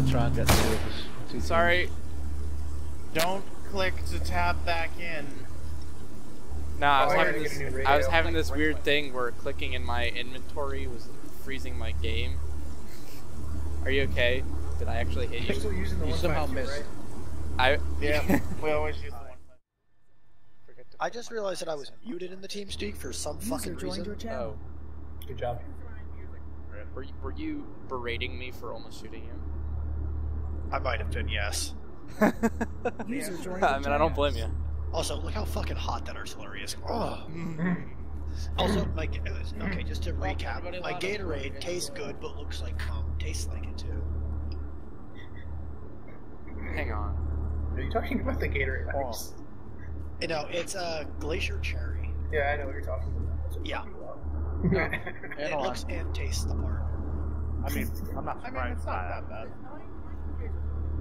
gonna try and get two of us. Two Sorry. Don't click to tab back in. Nah, I was Oh, having this. get a new I was having this weird thing where clicking in my inventory was freezing my game. Are you okay? Did I actually hit You're you? still using the You one somehow two, missed. right? I. Yeah, we always use the one. Forget to I just realized that I was muted in the team speak for some fucking reason. Oh, Good job. were you, were you berating me for almost shooting you? I might have been, yes. I mean, I don't blame you. Also, look how fucking hot that artillery is. Oh. Also, my uh, okay, just to recap, my Gatorade tastes good, but looks like cum. Tastes like it too. Hang on. Are you talking about the Gatorade ice? You know, it's a uh, glacier cherry. Yeah, I know what you're talking about. Yeah. I'm talking about. It looks and tastes the part. I mean, I'm not I mean, it's not that that. bad.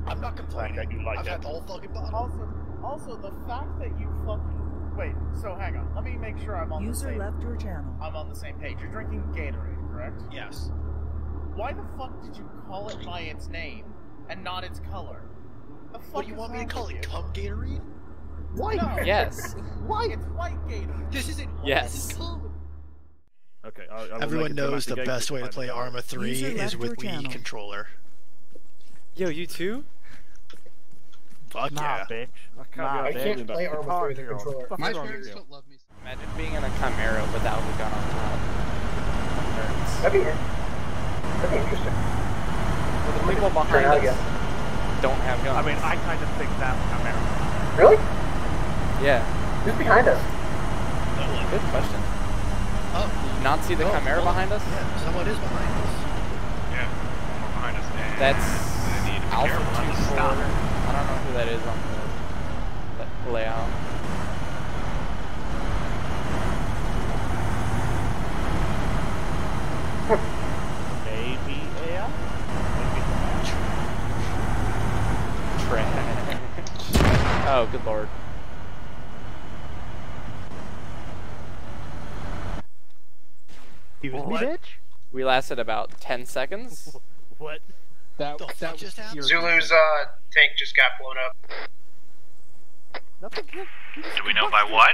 I'm not complaining. I do like I've it. had the whole fucking bottle. Also, also the fact that you fucking wait. So hang on. Let me make sure I'm on the User same. left your channel. I'm on the same page. You're drinking Gatorade, correct? Yes. Why the fuck did you call it by its name and not its color? The fuck What do you want me to call it? you? Cum Gatorade? Why? No. Yes. Why? It's white Gatorade. This isn't. white. Yes. This. Okay, I, I Everyone knows the best way to play Arma 3 User is with your Wii channel. controller. Yo, you too? Fuck Nah, yeah. bitch. I can't, I be can't bitch. play Fuck Arma 3 with a controller. Fuck My parents don't love me. Imagine being in a Chimera without the gun on top. That'd be, that'd be interesting. Well, the people behind us again. don't have guns. I mean, I kind of think that's Chimera. Really? yeah. Who's behind us? Good question. Oh, Did you not see the oh, Chimera oh, behind us? Yeah, someone is behind us. Yeah, more behind us. And That's I need to be Alpha careful not to 2 stop. I don't know who that is on the, the layout. Maybe AI? Maybe Trash. oh, good lord. Excuse me, What? bitch? We lasted about 10 seconds. What? That, The fuck that just happened? Zulu's uh, tank just got blown up. Nothing. Do we know by what?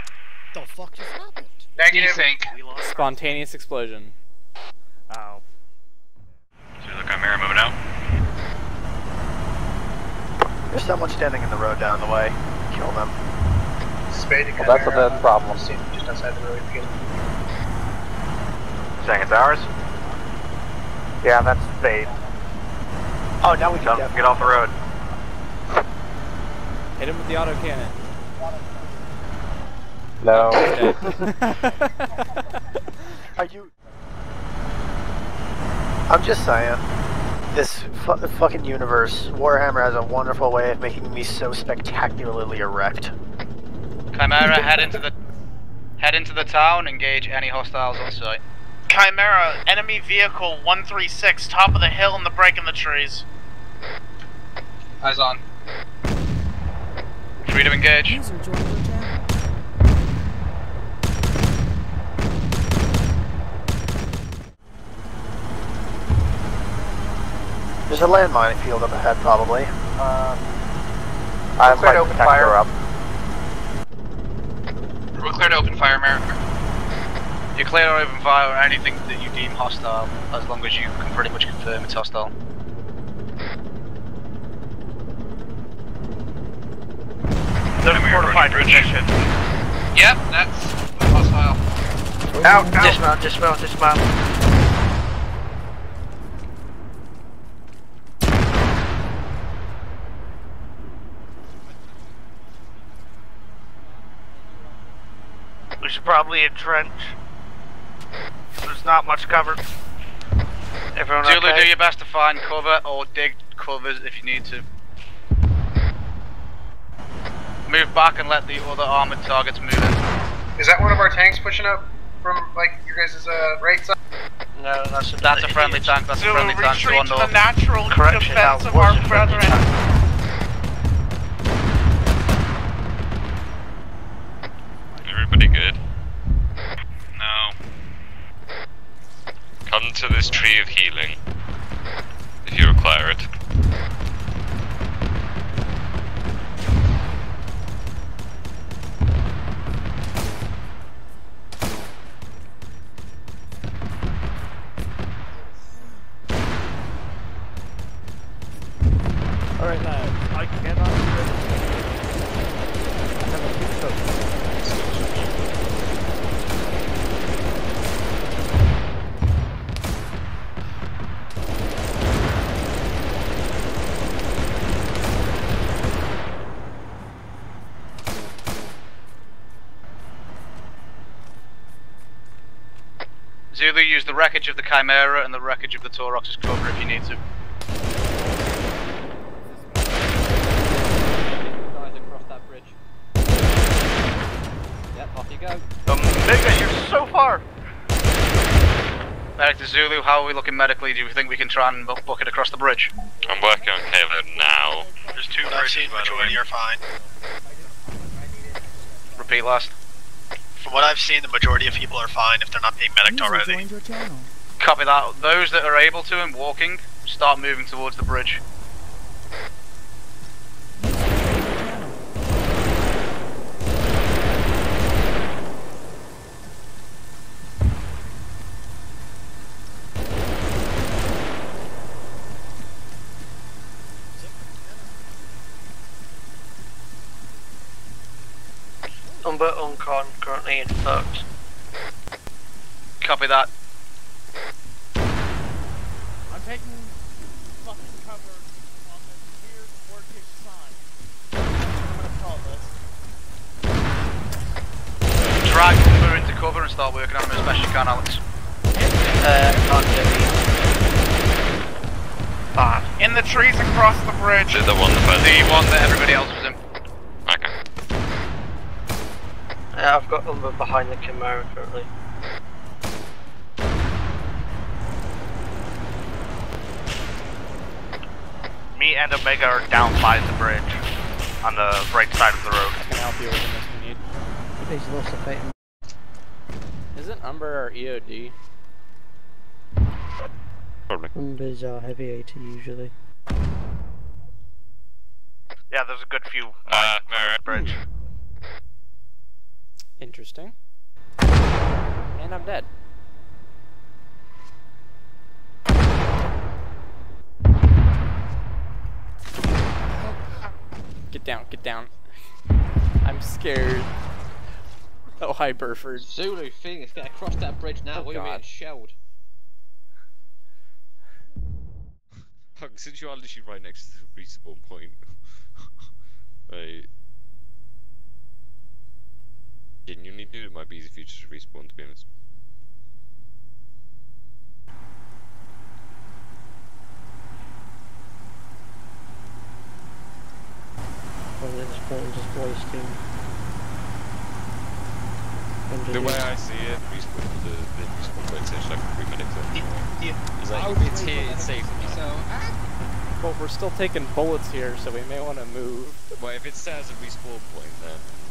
The fuck just happened? Negative. think? We lost. Spontaneous explosion. Oh. So the Chimera moving out. There's someone standing in the road down the way. Kill them. Spade Well, that's a bad uh, problem. Seen just outside the road again. Saying it's ours? Yeah, that's Spade. Oh, now we can Get off the road. Hit him with the auto cannon. No. Okay. Are you? I'm just saying. This fu- fucking universe, Warhammer has a wonderful way of making me so spectacularly erect. Chimera, head into the head into the town. Engage any hostiles on site. Chimera, enemy vehicle 136, top of the hill in the break in the trees. Eyes on. Free to engage. User joined your channel. There's a landmine field up ahead, probably. Uh, I clear to open fire. up. We're clear to open fire, America. You're clear to open fire on anything that you deem hostile, as long as you can pretty much confirm it's hostile. Fortified position. Yep, that's hostile. Out, out. Dismount, dismount, dismount. We should probably entrench. There's not much cover. Everyone Zulu, okay? do your best to find cover or dig covers if you need to. Move back and let the other armored targets move in. Is that one of our tanks pushing up from like your guys' uh, right side? No, that's a, that's a friendly tank. That's a friendly tank. Two retreat on to the natural Correction, defense of our a friendly brethren. Everybody good? No. Come to this tree of healing. Now, I cannot do. I have a pizza. Zulu, use the wreckage of the Chimera and the wreckage of the Taurox's cover if you need to. Far! Medic to Zulu, how are we looking medically? Do you think we can try and book book it across the bridge? I'm working on Kalo now. There's two What I've seen, majority are fine. Repeat last. From what I've seen, the majority of people are fine if they're not being medicked already. Copy that. Those that are able to and walking, start moving towards the bridge. Uncon currently in. Copy that. I'm taking fucking cover on this weird orcish sign. I'm gonna call this. Drag Umber into cover and start working on him as best you can, Alex. Uh, can't do. Ah, In the trees across the bridge. The one the first. the one that everybody else was in. Uh, I've got Umber behind the Chimera currently. Me and Omega are down by the bridge on the right side of the road. I can help you with them if you need. He's lost a fate. Isn't Umber our EOD? Probably. Umbers are heavy AT usually. Yeah, there's a good few Uh, on Mara. the bridge. Interesting. And I'm dead. Get down, get down. I'm scared. Oh, hi, Burford. Zulu, Phoenix, get across that bridge now. Oh, We're God. getting shelled. Fuck, since you are literally right next to the respawn point. right. Genuinely, dude, it might be easy for you to respawn, to be honest. Well, at this point, just wasting. The way I see it, respawn, the, the respawn point says like three minutes in. Yeah. It's like, it's here, it's safe. So, Well, we're still taking bullets here, so we may want to move. well, if it says a respawn point, then.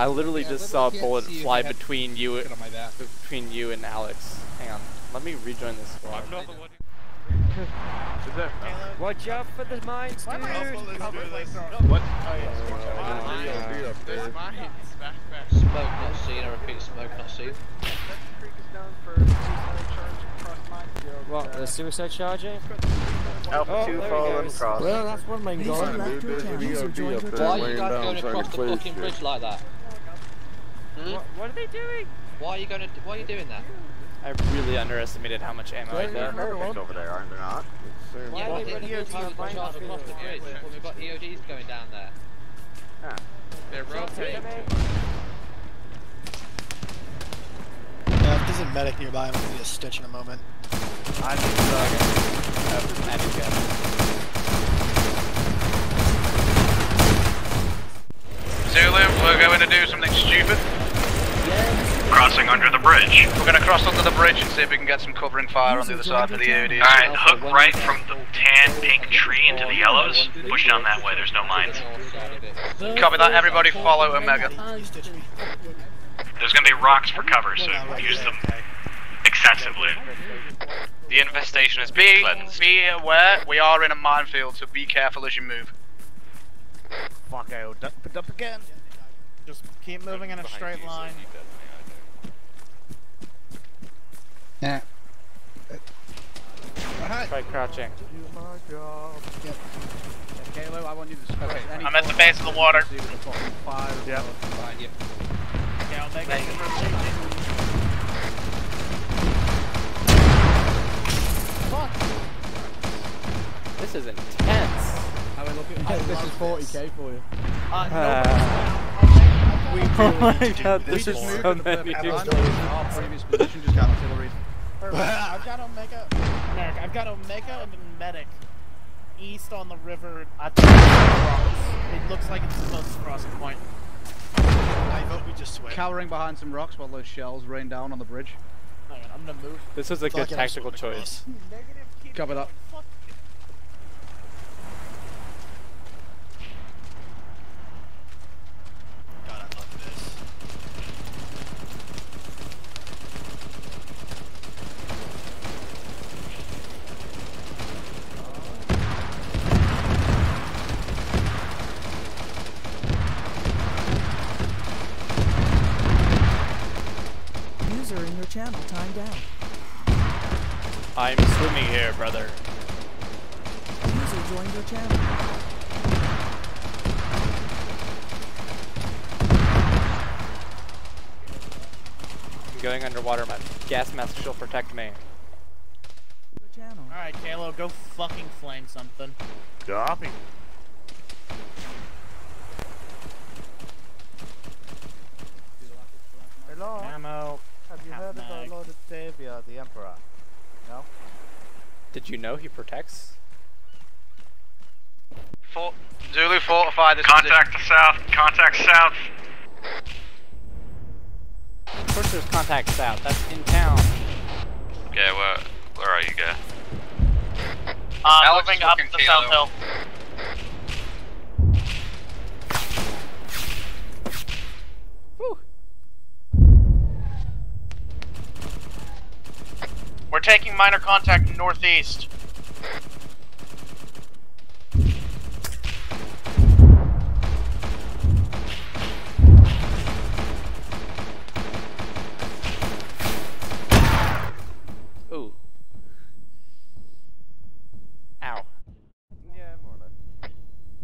I literally Yeah, just but saw a bullet fly between you, Get on my back. between you and Alex. Hang on, let me rejoin this squad. I'm not the one Watch out for the mines, dude! What? Oh yeah. There's mines. Back, back. Smoke not seen, I repeat, smoke not seen. What, the suicide charger? Alpha Oh, 2 there fallen goes. cross. Well, that's one main goal. Why are you guys going across the fucking bridge like that? Hmm? What, what are they doing? Why are you going to, why are you doing that? I really underestimated how much ammo I Right, did. yeah. Perfect over there, aren't they not? Yeah, Why are they it's running a into target the mine charge across the bridge when we've got EODs going down there. They're rotating. Yeah, if there's a medic nearby, I'm gonna need a stitch in a moment. I'm need to Zulu, we're going to do something stupid. Crossing under the bridge. We're going to cross under the bridge and see if we can get some covering fire on the other side for the EODs. Alright, hook right from the tan pink tree into the yellows. Push down that way, there's no mines. Copy that, everybody follow Omega. You stitch me. There's gonna be rocks for cover, so use them excessively. The infestation is Be, be aware, we are in a minefield, so be careful as you move. Fuck, I opened it up again. Just keep moving in a straight line. Yeah. Try crouching. Do my job. I want you to spread any I'm at the base of the water. See what the fucking fire is. Yep. Yeah, I'll make it. Fuck. This is intense. How we looking? This is 40k for you. Uh, no, Uh, I'll take, I'll we Oh my God, this this is more. so many Have dudes. us- All previous position, just got artillery. I've got Omega. Merrick, I've got Omega and then Medic east on the river at the rocks. It looks like it's the closest crossing point. I vote we just switch. Cowering behind some rocks while those shells rain down on the bridge. Hang on, I'm gonna move. This is a good Fuck tactical choice. Negative, Cover that. Fuck. God, I love this. User in your channel timed out. I'm swimming here, brother. User joined your channel. I'm going underwater. My gas mask shall protect me. Alright, Kalo, go fucking flame something. Copy. Hello? Ammo. Have you heard of our Lord of Savior, the Emperor? No? Did you know he protects? For Zulu, fortify this Contact to south. Contact south. Of course there's contact south. That's in town. Okay, where where are you guys? Uh, Alex moving is up looking the south hill. We're taking minor contact northeast. Ooh. Ow. Yeah, more or less.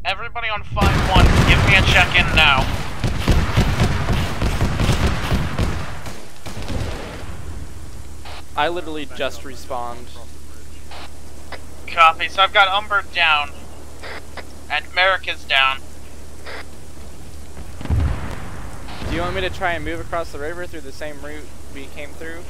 Everybody on 5-1, give me a check-in now. I literally just respawned. Copy, so I've got Umber down. And Merrick is down. Do you want me to try and move across the river through the same route we came through?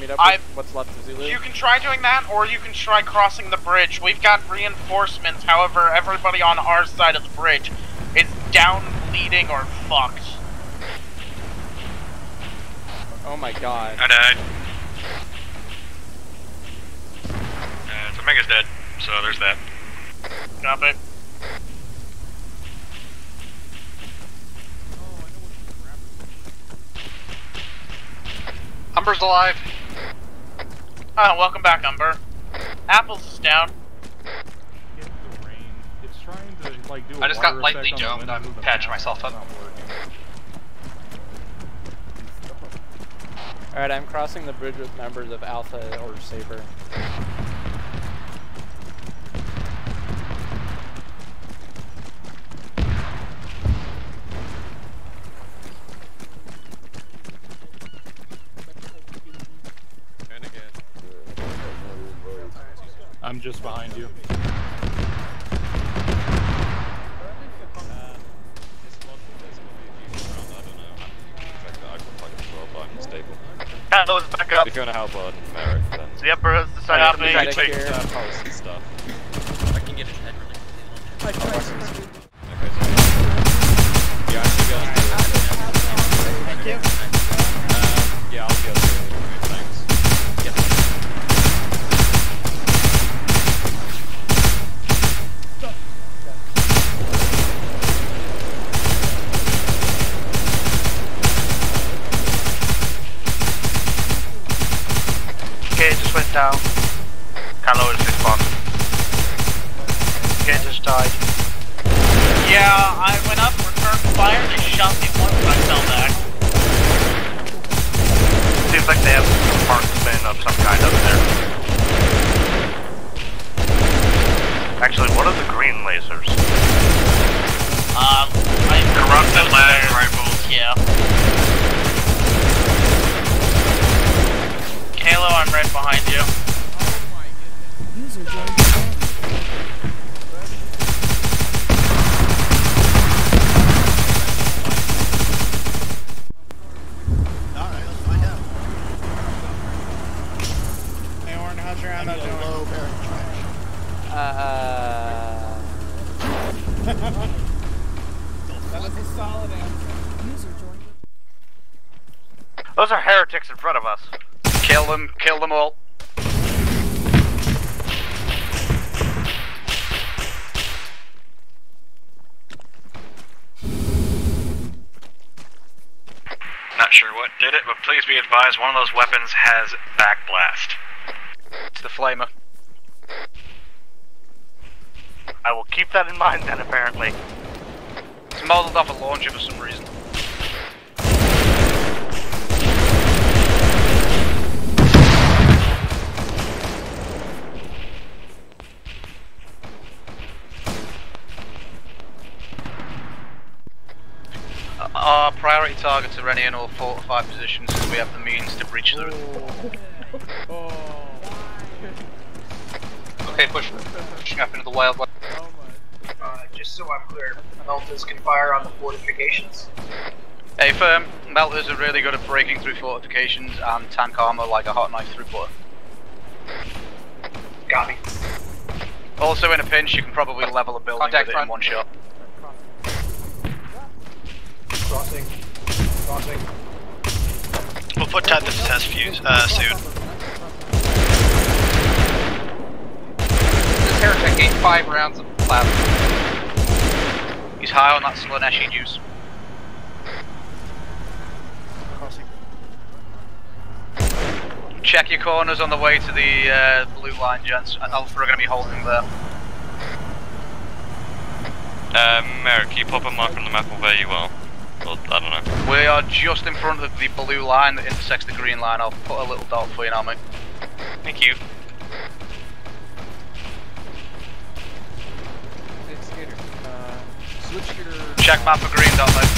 Meet up I- with what's left of Zulu? You can try doing that, or you can try crossing the bridge. We've got reinforcements, however, everybody on our side of the bridge is down, bleeding, or fucked. Oh my god. I died. So dead. So there's that. Copy. Umber's alive. Oh, welcome back, Umber. Apples is down. Get the rain. It's trying to, like, do just got lightly effect domed. I'm windows of the patching myself up. It's not working. Alright, I'm crossing the bridge with members of Alpha or Saber. And again. I'm just behind you. Hello's back up. If you want to help on Merrick, then The Emperor has decided Yeah, to Medic make here. uh, policy stuff. I can get his head really. Shot me once and I fell back. Seems like they have marksmen of some kind up there. Actually, what are the green lasers? Um, I corrupted ladder rifles. Yeah. Kalo, I'm right behind you. User joined your channel. How's your ammo I need a doing? low bearing trash. Uh, That was a solid answer. User joined. Those are heretics in front of us. Kill them, kill them all. Not sure what did it, but please be advised one of those weapons has backblast. It's the flamer. I will keep that in mind then, apparently. It's modeled off a launcher for some reason. Uh, Our priority targets are any and all fortified positions as we have the means to breach the... Okay, push, pushing up into the wild west. Uh, just so I'm clear, Meltas can fire on the fortifications. Hey firm, meltas are really good at breaking through fortifications and tank armor like a hot knife through butter. Got me. Also in a pinch you can probably level a building Contact with it in one shot. Crossing. Crossing. We'll put Todd to the test fuse uh, soon. This heretic ate five rounds of plasma. He's high on that Slaaneshi juice. Crossing. Check your corners on the way to the uh, blue line, gents. Alpha are going to be holding there. Um, Merrick, can you pop a mark on the map of where you are? Well, I don't know. We are just in front of the blue line that intersects the green line. I'll put a little dot for you now, mate. Thank you. Uh, switch. Check map for green dot, mate.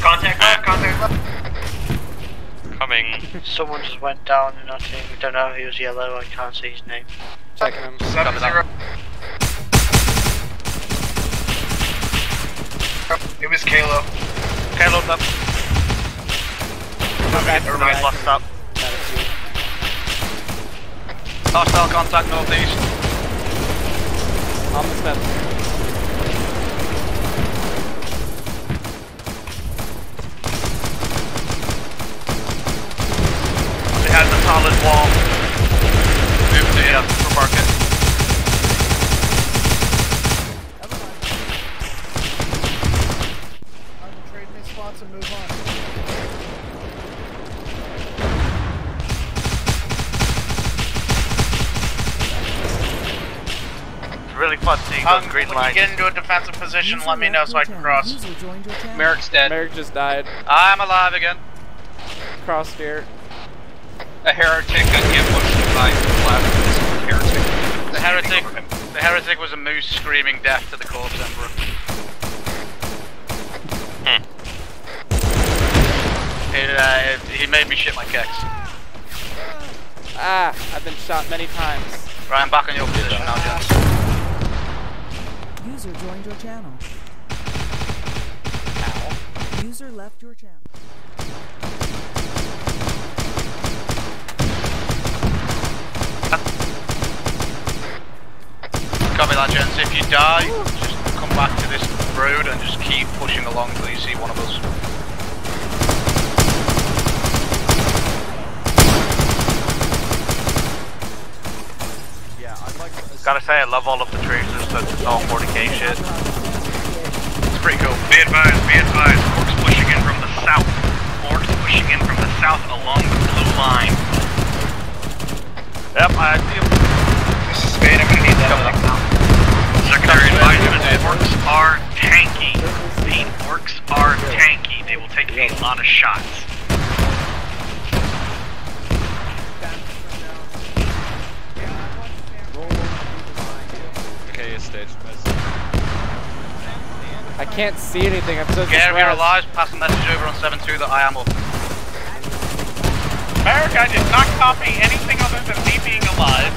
Contact left, contact left. Coming. Someone just went down in our team. We don't know he was yellow. I can't see his name. Checking him. Seven zero. Everybody Bust up. Hostile contact northeast. On the steps. It has a solid wall. Move to yeah, for market. I will trade me spots and move on. Really fun seeing those Um, green when lines. you get into a defensive position, let me know so I can cross. User joined. Merrick's dead. Merrick just died. I'm alive again. Cross here. A heretic got ambushed by plasma. Heretic. The heretic, the heretic was a moose screaming death to the corpse emperor. It, uh, it, he made me shit my kicks. Ah, I've been shot many times. Right, I'm back on your position now, gents. User joined your channel. User left your channel. Copy that, gents. If you die, just come back to this road and just keep pushing along until you see one of us. Gotta say, I love all of the tracers, so it's all 40k shit. It's pretty cool. Be advised, be advised. Orcs pushing in from the south. Orcs pushing in from the south along the blue line. Yep, I see him. This is Spade, I'm gonna need that back now. Secondary advisement, orcs are tanky. The orcs are tanky. They will take a lot of shots. I can't see anything. I'm so Get you're alive, pass a message over on 7-2 that I am up. America did not copy anything other than me being alive.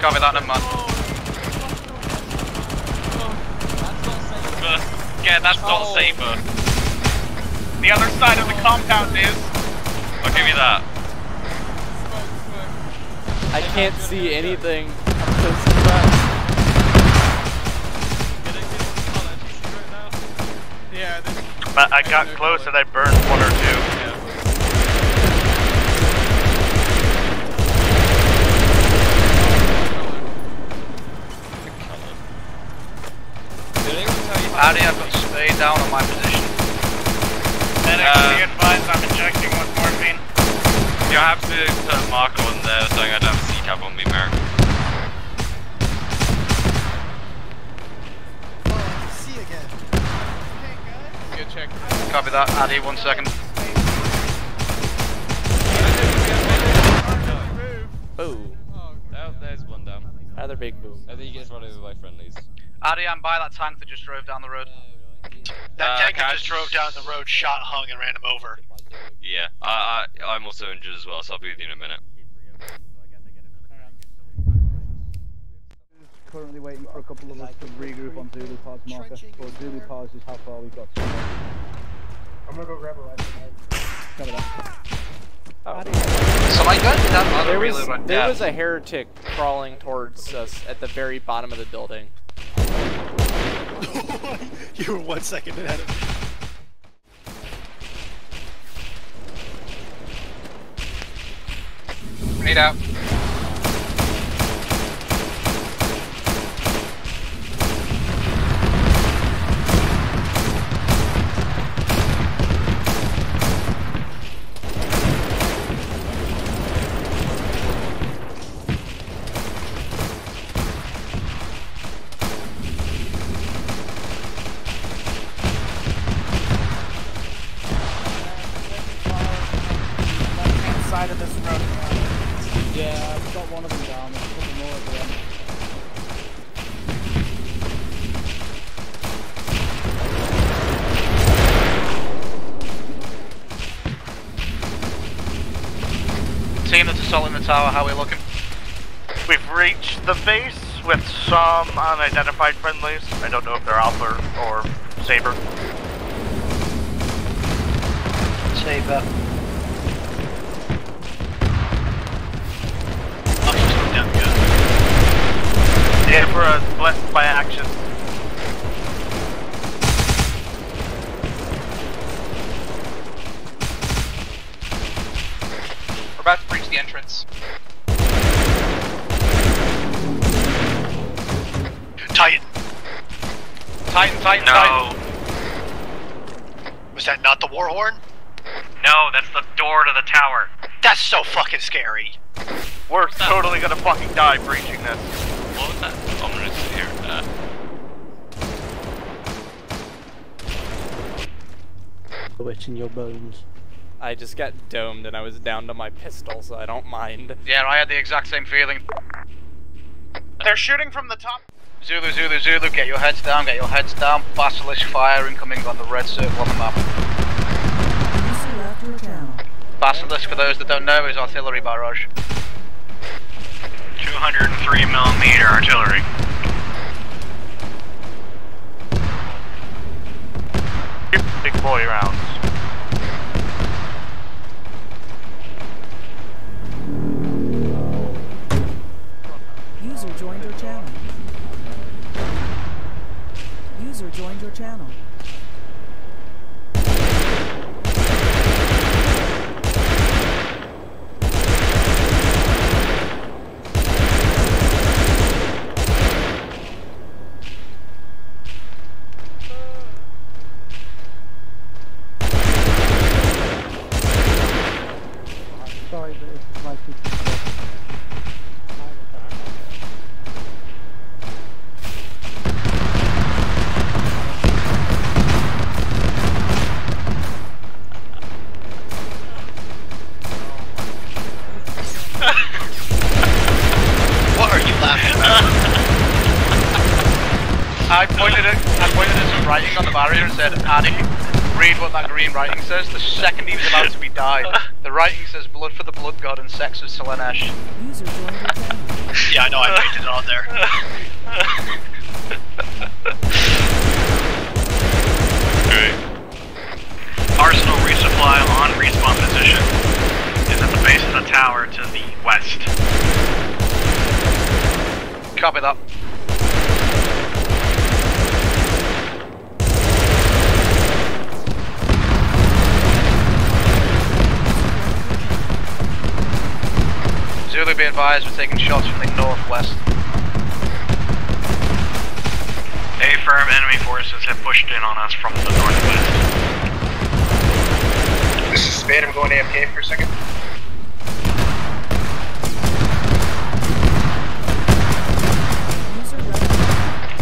Copy that, never mind. Yeah, that's not oh. safer. The other side of the compound is I'll give you that. I can't see anything. I'm so suppressed. But I got close and I burned one or two. Addy, I've got spade down on my position. Medic, Uh, be advised I'm injecting with morphine. You have to put a mark on there so I don't have a C-cap on me, Merrick. Copy that, Addy, one second. Oh, Oh, there's one down. rather big boom. I think he gets run over by friendlies. Addy, I'm by that tank that just drove down the road. That Uh, tank that just drove down the road, shot, hung, and ran him over. Yeah, I, I, I'm also injured as well, so I'll be with you in a minute. Currently waiting for a couple of us to regroup on Zulu Pause marker. Or Zulu Pause is how far we've got. I'm gonna go grab a rifle. Somebody good? That There was, right there there. was a heretic crawling towards us at the very bottom of the building. you were one second ahead of me. Need out. Tower, how are we looking? We've reached the base with some unidentified friendlies. I don't know if they're Alpha or Saber. Saber. I'm just going down good. Yeah, for a split by action. We're about to breach the entrance. Titan. Titan, Titan, No. Titan. Was that not the war horn? No, that's the door to the tower. That's so fucking scary. We're totally gonna fucking die breaching this. What was that ominous here? Uh, Wet in your bones. I just got domed and I was down to my pistol, so I don't mind. Yeah, I had the exact same feeling. They're shooting from the top. Zulu, Zulu, Zulu, get your heads down, get your heads down. Basilisk fire incoming on the red circle on the map. User left your channel. Basilisk, for those that don't know, is artillery barrage. 203 millimeter artillery. Big boy rounds. Joined your channel. Sorry, but this is my PC. What are you laughing at? I pointed it. I pointed at some writing on the barrier and said, "Addy, read what that green writing says." The second he was about to be died, the writing says, "Blood for the blood god and sex with Slaanesh." User joined your channel. Yeah, I know, I painted it on there. Arsenal resupply on respawn position. Is at the base of the tower to the west. Copy that. Zulu be advised, we're taking shots from the northwest. A firm enemy forces have pushed in on us from the northwest. This is Spade, I'm going AFK for a second.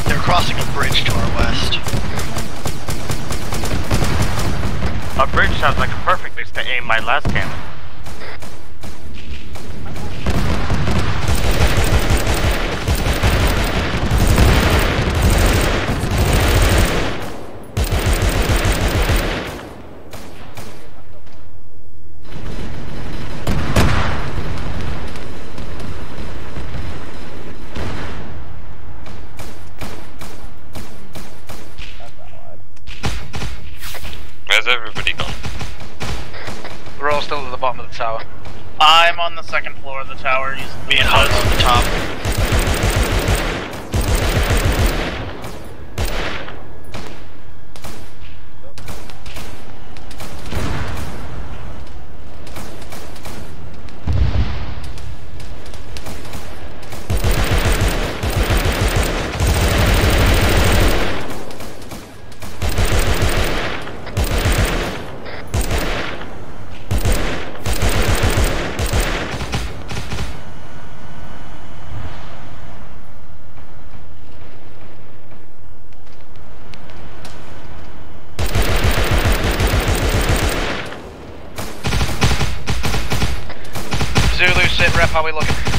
They're crossing a bridge to our west. A bridge sounds like a perfect place to aim my last cannon. I'm on the second floor of the tower using Me and on the top. Zulu, sit rep, how we looking?